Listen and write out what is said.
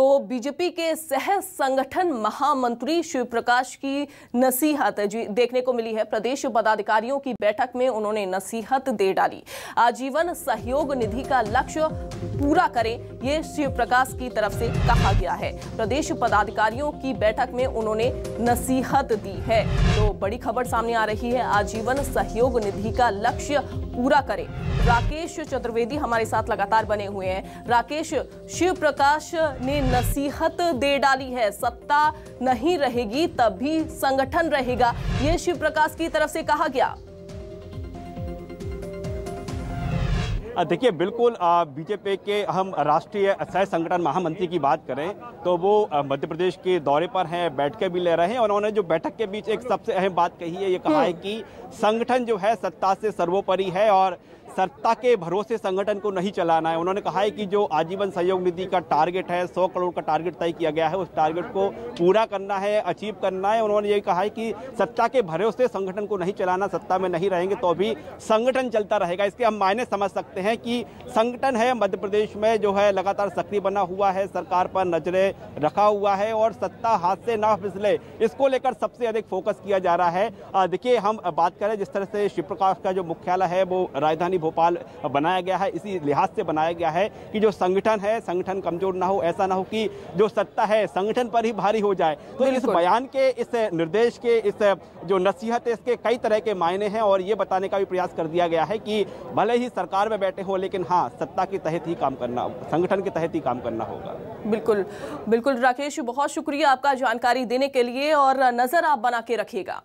तो बीजेपी के सह संगठन महामंत्री शिव प्रकाश की नसीहत देखने को मिली है। प्रदेश पदाधिकारियों की बैठक में उन्होंने नसीहत दे डाली। आजीवन सहयोग निधि का लक्ष्य पूरा करें, ये शिव प्रकाश की तरफ़ से कहा गया है। प्रदेश पदाधिकारियों की बैठक में उन्होंने नसीहत दी है। तो बड़ी खबर सामने आ रही है। आजीवन सहयोग निधि का लक्ष्य पूरा करें। राकेश चतुर्वेदी हमारे साथ लगातार बने हुए हैं। राकेश शिव प्रकाश ने नसीहत दे डाली है। सत्ता नहीं रहेगी तब भी संगठन रहेगा। ये शिव प्रकाश की तरफ़ से कहा गया। देखिए बिल्कुल बीजेपी के हम राष्ट्रीय सह संगठन महामंत्री की बात करें तो वो मध्य प्रदेश के दौरे पर हैं बैठकें भी ले रहे हैं और उन्होंने जो बैठक के बीच एक सबसे अहम बात कही है ये कहा है कि संगठन जो है सत्ता से सर्वोपरि है और सत्ता के भरोसे संगठन को नहीं चलाना है। उन्होंने कहा है कि जो आजीवन सहयोग निधि का टारगेट है, सौ करोड़ का टारगेट तय किया गया है, उस टारगेट को पूरा करना है अचीव करना है। उन्होंने ये कहा है कि सत्ता के भरोसे संगठन को नहीं चलाना, सत्ता में नहीं रहेंगे तो भी संगठन चलता रहेगा। इसके हम मायने समझ सकते हैं कि संगठन है, मध्य प्रदेश में जो है लगातार सक्रिय बना हुआ है, सरकार पर नज़रें रखा हुआ है और सत्ता हाथ से ना फिसले, इसको लेकर सबसे अधिक फोकस किया जा रहा है। देखिए, हम बात करें जिस तरह से शिव प्रकाश का जो मुख्यालय है, वो राजधानी भोपाल बनाया गया है इसी लिहाज से बनाया गया है कि जो संगठन है संगठन कमज़ोर ना हो ऐसा ना हो कि जो सत्ता है संगठन पर ही भारी हो जाए। तो इस बयान के इस निर्देश के इस जो नसीहत है इसके कई तरह के मायने हैं और ये बताने का भी प्रयास कर दिया गया है कि भले ही सरकार में बैठे हो लेकिन हाँ सत्ता के तहत ही काम करना संगठन के तहत ही काम करना होगा। बिल्कुल बिल्कुल राकेश बहुत शुक्रिया आपका जानकारी देने के लिए और नज़र आप बना के रखिएगा।